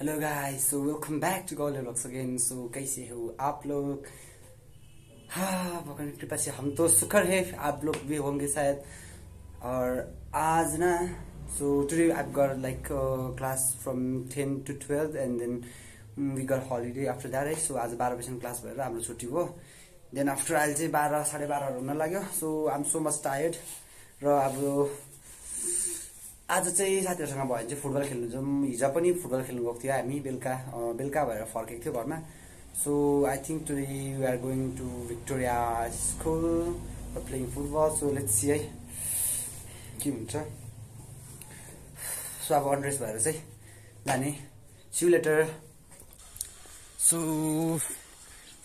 Hello guys so welcome back to gall again so कैसे हो आप लोग? हाँ भगवान कृपा हम शुक्र है। आप लोग भी होंगे शायद। और आज ना so today I got like class from ten to twelve and then we got holiday after that है सो आज बाह्र बजीसम्म क्लास भएर हाम्रो छुट्टी भयो देन आफ्टर अहिले चाहिँ बाह्र साढे बाह्रहरू हुन लाग्यो so I am so much tired र अब आज चाहिँ साथीहरूसँग भयो भने चाहिँ फुटबल खेल्नु जाउँ। हिजो पनि फुटबल खेल्नु गएको थियो हामी बेलुका बेलुका भएर फर्केको थियो घरमा। So I think today we are going to Victoria school playing football so let's see है के हुन्छ? सो अब अन्ड्रेस भएर चाहिँ जाने। सिउ लेटर सो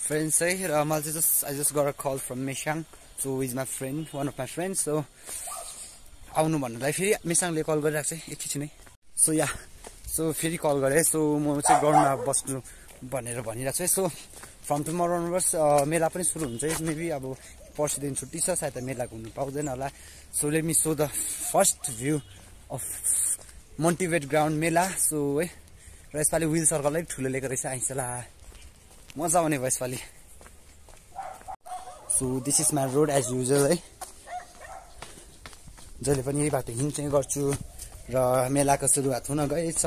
फ्रेन्ड्स है र मैले चाहिँ just I just got call from Mesang so is my friend one of my friend so आउनु भन्नुलाई फेरि मेसाङले कल गरिरहेको छ एकैछिनै सो या। सो फेरि कल गरेँ। सो म चाहिँ ग्राउन्डमा बस्नु भनेर भनिरहेको छु सो फ्रम टुमरो अनवर्स मेला पनि सुरु हुन्छ मेबी अब पर्सिदेखि छुट्टी छ सायद मेला घुम्नु पाउँदैन होला। So let me so the first view of मोन्टिभेट ground मेला। सो है। र यसपालि विल सर्कललाई ठुलो लिएको रहेछ। आइसला मजा आउने भयो यसपालि। So this is my road as usual है। जहिले पनि यही बाटो हिँड्ने गर्छु र मेलाको सुरुवात हुन गएछ।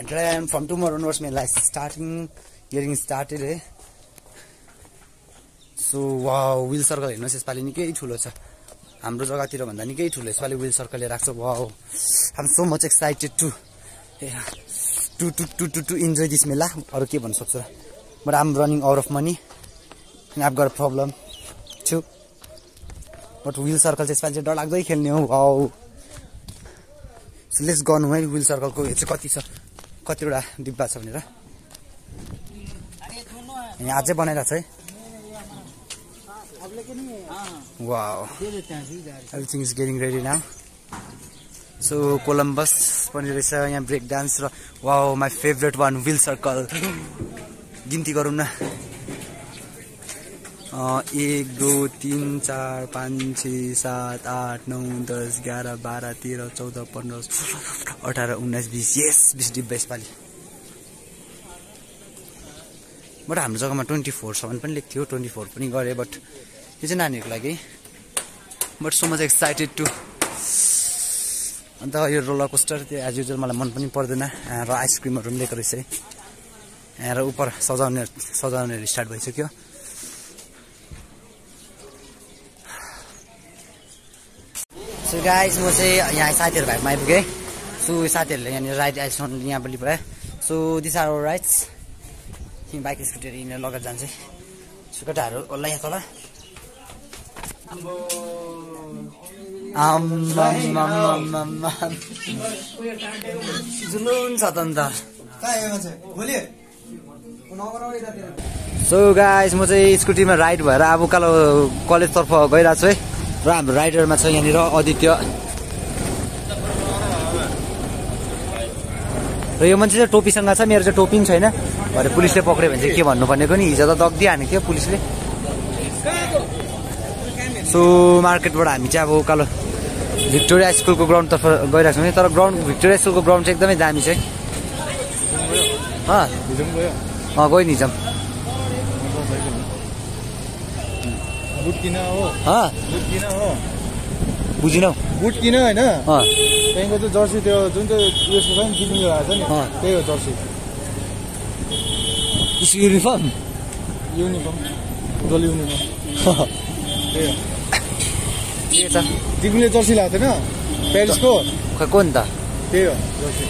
एन्ड फ्रम टुमोर अनवर्स मेला स्टार्टिङ हियरिङ स्टार्टेड है। सो वा विल सर्कल हेर्नुहोस् यसपालि निकै ठुलो छ। हाम्रो जग्गातिर भन्दा निकै ठुलो यसपालि विल सर्कलले राख्छ। Wow I'm so much excited to to to to to to enjoy this मेला। अरू के भन्नु सक्छु? र but I'm running out of money आब गर प्रब्लम छु बट विल सर्कल चाहिँ यसपालि चाहिँ डरलाग्दै खेल्ने हो। हाउ लेस गर्नु है विल सर्कलको यो चाहिँ कति छ? कतिवटा डिब्बा छ भनेर। यहाँ अझै बनाइरहेको छ है। Everything is getting ready now so Columbus पनि रहेछ यहाँ ब्रेक डान्स र wow my favourite one wheel circle गिन्ती गरौँ न। एक दो तिन चार पाँच छ सात आठ नौ दस एघार बाह्र तेह्र चौध पन्ध्र अठार उन्नाइस बिस यस बिस डिब्बा यसपालि बट हाम्रो जग्गामा ट्वेन्टी फोरसम्म पनि लेख्थ्यो ट्वेन्टी फोर पनि गरेँ बट यो चाहिँ नानीहरूको लागि but so much excited to. अन्त यो रोलर कोस्टर त्यो एज युजल मलाई मन पनि पर्दैन र आइसक्रिमहरू पनि लिएको रहेछ है। र उप सजाउने सजाउनेहरू स्टार्ट भइसक्यो। सो गाइस म चाहिँ यहाँ साथीहरू भाइमा आइपुगेँ सो साथीहरूले यहाँनिर राइड आइसम्म यहाँ पनि भयो। सो दिस आर राइड्स यहाँ बाइक स्कुटीहरू यहाँनिर लगेर जान्छ सो केटाहरू होला यहाँ तल। जुलुन छ त अन्त सो गाइस म चाहिँ स्कुटीमा राइड भएर अब उकालो कलेजतर्फ गइरहेको छु है। र हाम्रो राइडरमा छ यहाँनिर आदित्य र यो मान्छे चाहिँ टोपीसँग छ मेरो चाहिँ टोपी पनि छैन। भरे पुलिसले पक्रियो भने चाहिँ के भन्नु भनेको नि हिजो त दग्दिहाल्ने थियो पुलिसले। सो मार्केटबाट हामी चाहिँ अब उकालो भिक्टोरिया स्कुलको ग्राउन्डतर्फ गइरहेको छौँ तर ग्राउन्ड भिक्टोरिया स्कुलको ग्राउन्ड चाहिँ एकदमै दामी छ अँ। गइ नि जाउँ बुट किन हो। बुट किन हो। बुझिनौ। बुट किन होइन? अँ त्यहाँको चाहिँ जर्सी त्यो जुन चाहिँ उयसको छ नि जिम्मीको आएको छ नि। त्यही हो जर्सी। उसको युनिफर्म युनिफर्म। Football uniform. त्यही हो। के छ? जिम्मीले जर्सी लगाएको थिएन? प्यारिसको खै को नि त? त्यही हो जर्सी।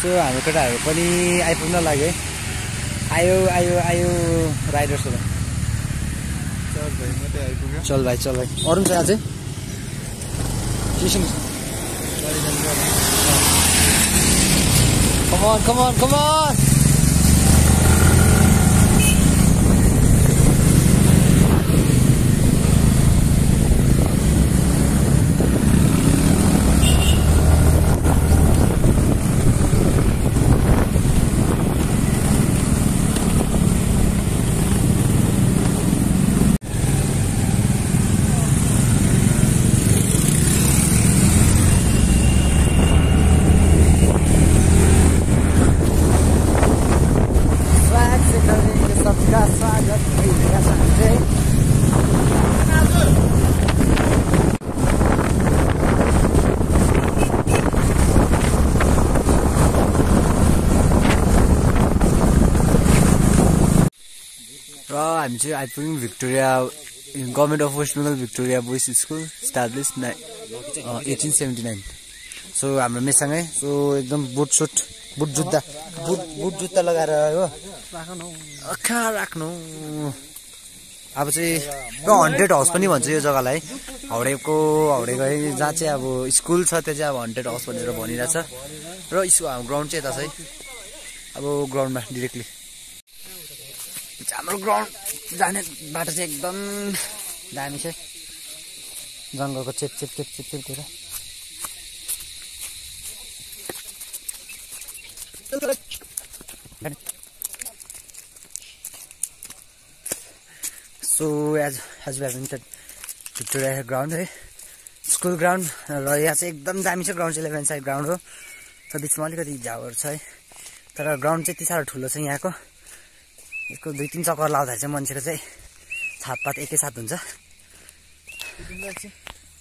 सो हाम्रो केटाहरू पनि आइपुग्न लाग्यो है। आयो आयो आयो राइडर्सहरू चल भाइ चल भाइ अरू पनि छ अझै किसिम कमान कमान कमान हामी चाहिँ आइपुग्यौँ Victoria government of West Bengal Victoria boys school establish नाइ एटिन सेभेन्टी नाइन सो हाम्रो मेसँगै सो एकदम बुट सुट बुट जुत्ता बुट बुट जुत्ता लगाएर हो। कहाँ राख्नु। अब चाहिँ हन्ड्रेड हाउस पनि भन्छ यो जग्गालाई। हाउडेको हाउडे गए जहाँ चाहिँ अब स्कुल छ त्यो चाहिँ अब हन्ड्रेड हाउस भनेर भनिरहेछ। र स्कुल ग्राउन्ड चाहिँ यता छ है। अब ग्राउन्डमा डिरेक्टली हाम्रो ग्राउन्ड जाने बाटो चाहिँ एकदम दामी छ जङ्गलको चेप चेप चेप चेप चेपतिर। So as as have Victoria ground है स्कुल ग्राउन्ड र यहाँ चाहिँ एकदम दामी छ ग्राउन्ड चाहिँ इलेभेन साइड ग्राउन्ड हो। तर बिचमा अलिकति झाउहरू छ है। तर ग्राउन्ड चाहिँ त्यति साह्रो ठुलो छ यहाँको। यसको दुई तिन चक्कर लाउँदाखेरि चाहिँ मान्छेको चाहिँ छातपात एकैसाथ हुन्छ।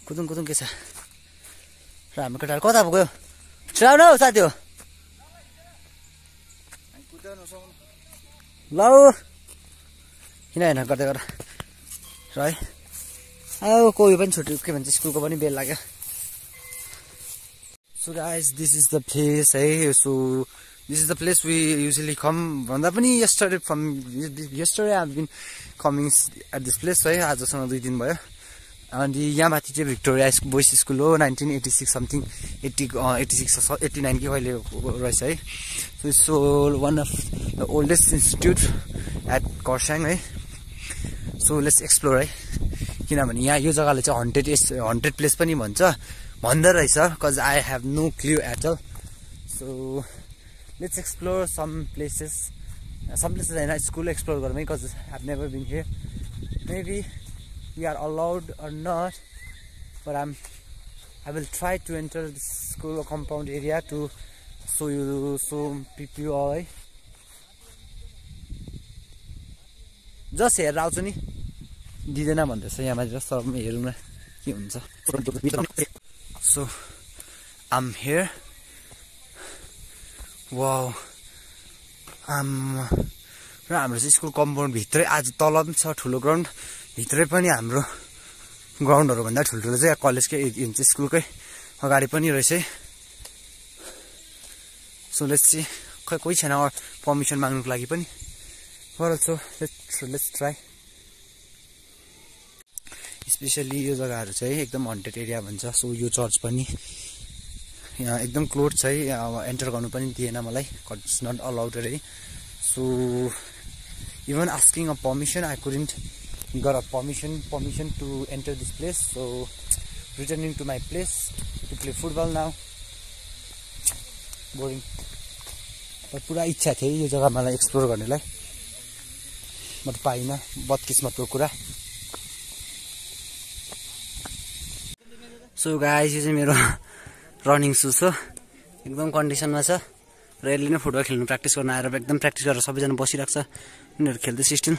कुदुङ कुदुङ के छ? र हाम्रो केटाहरू कता गयो छिराउनु हौ साथी हो ल किन होइन गर्दै गर। र है। अब कोही पनि छुट्टी के भन्छ स्कुलको पनि बेल लाग्यो। So guys this is the place है so this is the place we usually come भन्दा पनि yesterday from yesterday I been coming at this place है आजसँग दुई दिन भयो। अनि यहाँ माथि चाहिँ भिक्टोरिया बोइस स्कुल हो nineteen eighty six something eighty eighty six eighty nine कि कहिले रहेछ है। So it's one of the oldest institute at Kurseong है। सो लेट्स एक्सप्लोर है। किनभने यहाँ यो जग्गाले चाहिँ हन्ड्रेड एस हन्ड्रेड प्लेस पनि भन्छ। भन्दो रहेछ because I have no clear at all so let's explore some places some places होइन स्कुल एक्सप्लोर गरौँ है because have never been here maybe we are allowed or not but I'm I will try to enter the school compound area to show you show people all है just हेरेर आउँछु नि दिँदैन भन्दैछ यहाँ माथि हेरौँ न के हुन्छ। सो आम हेयर वा आम र हाम्रो चाहिँ स्कुल कम्पाउन्ड भित्रै आज तल पनि छ ठुलो ग्राउन्ड भित्रै पनि हाम्रो ग्राउन्डहरू भन्दा ठुल्ठुलो चाहिँ कलेजकै स्कुलकै अगाडि पनि रहेछ सो लेट्स चाहिँ खै कोही छैन पर्मिसन माग्नुको लागि पनि। So let's let's try especially यो जग्गाहरू चाहिँ एकदम हन्टेड एरिया भन्छ। सो यो चर्च पनि। एकदम क्लोज छ है। अब एन्टर गर्नु पनि दिएन मलाई। इट्स नट अलाउड है so even asking a permission I couldn't got a permission permission to enter this place. So returning to my place to play football now. Boring पुरा इच्छा थियो यो जग्गा मलाई एक्सप्लोर गर्नेलाई। म त पाइनँ। बदकिस्मतको कुरा। सो गाइस यो चाहिँ मेरो रनिङ सुज हो एकदम कन्डिसनमा छ। र यसले नै फुटबल खेल्नु प्र्याक्टिस गर्न आएर एकदम प्र्याक्टिस गरेर सबैजना बसिरहेको छ। उनीहरू खेल्दैछ स्टिल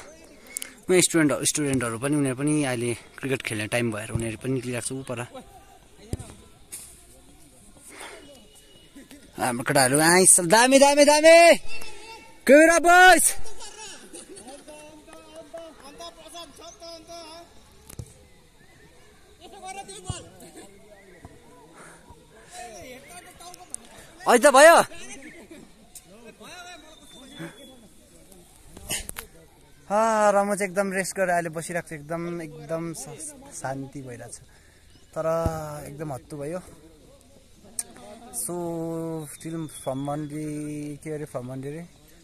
स्टुडेन्ट स्टुडेन्टहरू पनि उनीहरू पनि अहिले क्रिकेट खेल्ने टाइम भएर उनीहरू पनि निक्लिरहेको छ ऊ पर। हाम्रो केटाहरू आइस दामी दामी दामी! केरा बोइस अहिले त भयो। र म चाहिँ एकदम रेस्ट गरेर अहिले बसिरहेको छु। एकदम एकदम शान्ति भइरहेछ तर एकदम हत्तु भयो। सो स्टिल फ्रम मन्डे के अरे फ्रम मन्डे अरे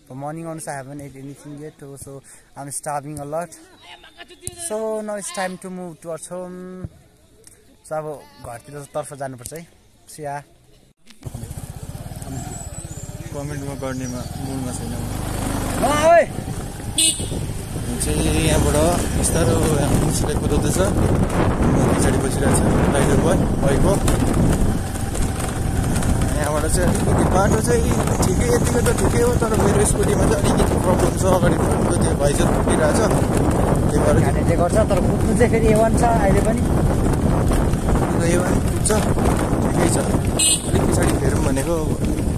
morning on I haven't eat anything get so I am starving uh so न it's time to move towards home so अब घरतिर तर्फ जानुपर्छ है। सिया कमेन्टमा गर्नेमा मुडमा छैन चाहिँ यहाँबाट बिस्तारो मुसीलाई कुदाउँदैछ पछाडि बसिरहेको छ टाइगर बोय भएको। यहाँबाट चाहिँ अलिकति बाटो चाहिँ ठिकै यतिको त ठिकै हो तर मेरो स्कुटीमा चाहिँ अलिकति प्रब्लम छ अगाडि फुटको त्यो भाइजर फुटिरहेछ त्यही भएर खाने गर्छ तर कुद्नु चाहिँ फेरि ए वान छ अहिले पनि। पनि पुग्छ ठिकै छ अलिक पछाडि फेरौँ भनेको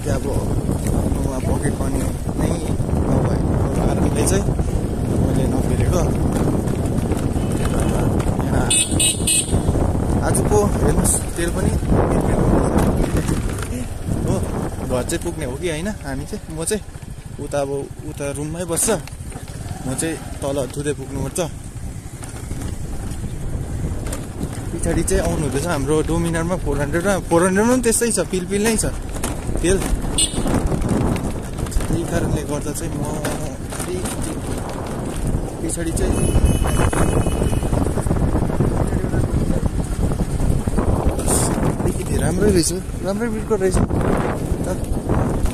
त्यो अब उहाँ पकेट मनी नै नभएको कारणले चाहिँ मैले नफेरेको। आजको हेर्नुहोस् तेल पनि हो। घर चाहिँ पुग्ने हो कि होइन? हामी चाहिँ म चाहिँ उता अब उता रुममै बस्छ। म चाहिँ तल धुँदै पुग्नुपर्छ। पछाडि चाहिँ आउनु हुँदैछ हाम्रो डोमिनरमा फोर हन्ड्रेडमा फोर हन्ड्रेडमा पनि त्यस्तै छ पिल पिल नै छ। तेल। त्यही कारणले गर्दा चाहिँ म पछाडि चाहिँ अलिकति राम्रै रहेछ राम्रै बिटको रहेछ।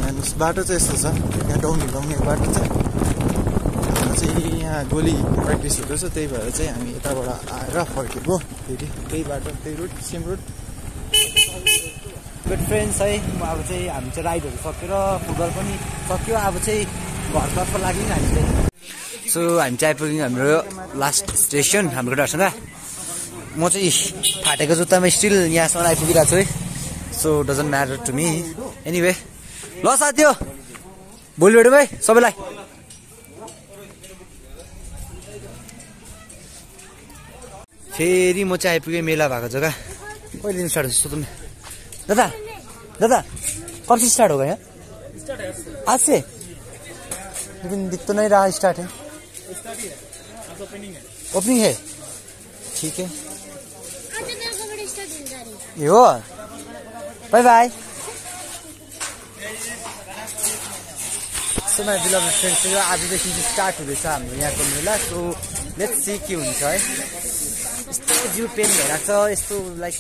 हेर्नुहोस् बाटो चाहिँ यस्तो छ यहाँ डाउन हिँडाउने बाटो चाहिँ चाहिँ यहाँ गोली प्र्याक्टिस हुँदैछ त्यही भएर चाहिँ हामी यताबाट आएर फर्केको फेरि त्यही बाटो त्यही route same route good friends है म अब चाहिँ हामी चाहिँ राइडहरू सकेर फुटबल पनि सक्यो। अब चाहिँ घरतर्फ लाग्यो नि हामी चाहिँ सो हामी चाहिँ आइपुग्यौँ हाम्रो लास्ट स्टेसन हाम्रो डरसँग म चाहिँ फाटेको जुत्तामा स्टिल यहाँसम्म आइपुगिरहेको छु है। So doesn't matter to me anyway ल साथी हो भोलि भेटौँ है सबैलाई। फेरि म चाहिँ आइपुगेँ मेला भएको जग्गा। कहिलेदेखि स्टार्ट हुन्छ सोध्नु दादा दादा, कब से स्टार्ट होगा यहाँ आज से? लेकिन दिख तो नहीं रहा स्टार्ट है। ओपनिंग है? ठीक है। ये? हो bye bye so my beloved friends आजदेखि स्टार्ट हुँदैछ हाम्रो यहाँको मेला सो लेट्स सी के हुन्छ है। यस्तो जिउ पेन भइरहेको छ यस्तो लाइक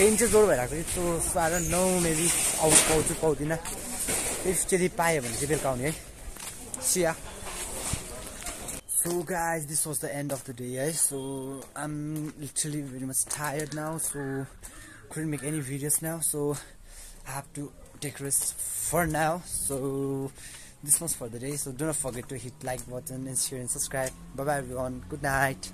पेन चाहिँ जोड भइरहेको छ यस्तो साह्रो नौ मेबी आउ पाउँछु पाउँदिनँ यस्तरी पायो भने चाहिँ बेलुका आउने है सिया So guys, this was the end of the day, eh? So I'm literally very much tired now, so couldn't make any videos now, so I have to take rest for now. So this was for the day. So do not forget to hit like button and share and subscribe. Bye bye everyone. Good night.